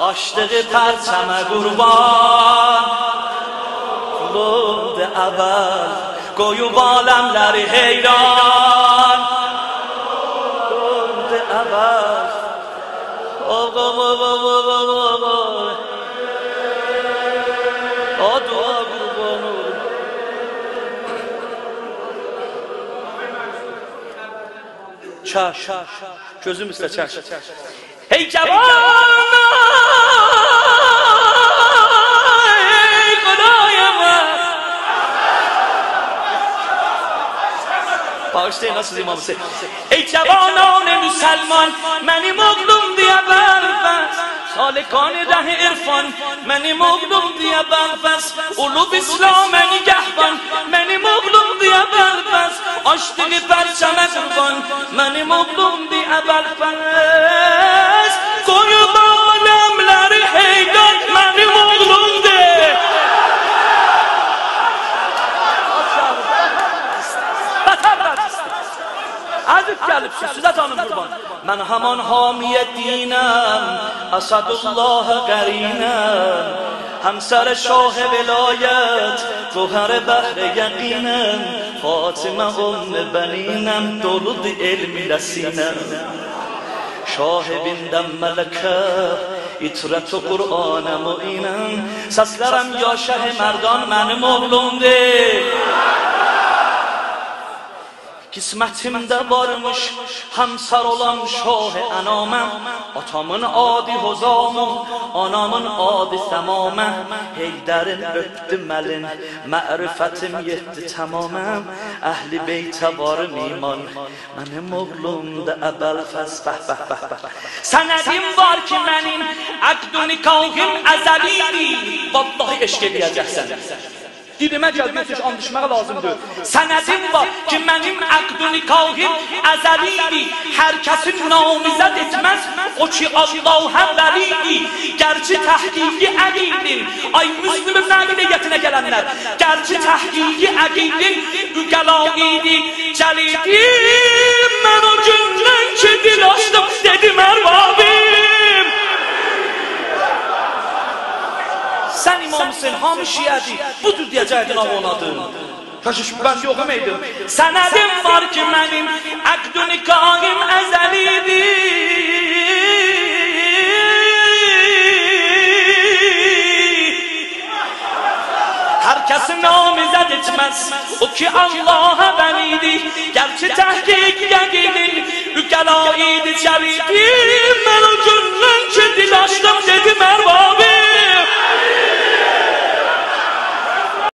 عاشق پرچم قربان بود اول گویو بالم لر حیران بود اول آقا آقا آقا çaş. Gözüm üstə çaş. Hey cavan! Bağışlayın nasıl imam Hüseyin. Ey cavanان مسلمان منی مغلوم دی اول سالکان ره عرفان منی مغلوم دی اول پس علوب اسلام نگهبان منی مغلوم دی اول پس آشتگی پرچم قربان منی مغلوم دی اول عزیز gəlibsiz, sizə tanım qurban. Mən haman hamiyə dinəm, Əsədullah qərینəm. همسر شاه ولایت گوهر بحر یقینم فاطمه ام بنینم درود علمی لسینم شاه بindəm ملکه itrət و قرآنم و اینم سسلرم یا شه مردان mənim oğlumdur قسمتimdə varmış همسر olan şah enaməm Atamın adi hozamım Anamın adi səmaməm Heydərin öpdü məlin Mərifətim yetdi tamaməm Əhli beytə varım iman Mənim oğlumda əbəl fəs bəh bəh bəh bəh Sənədim var ki mənim Əqd-ü nikahım əzəlidir Vallahi eşq eləyəcəksən Dilimə gəl, götür, and düşməyə lazımdır. Sənədim var ki, mənim əqd-ü nikahim əzəlidir. Hər kəsin namizəd etməz, o ki Allahə vəlidir. Gərçi təhqiqi əqidin, ay Müslüm ibn Əli niyyətinə gələnlər, gərçi təhqiqi əqidin, üqəlaidi, cəlidim, Sən imamsın, hamı şiədir. Budur deyəcəkdin ağ onadır. Kaşış ben yokum eydim. Sənədim var ki mənim əqd-ü nikahim əzəlidir. Hər kəsin namizəd etməz O ki Allah'a vəlidir Gerçi təhqiq yəqinin Üqəlaidi çəridim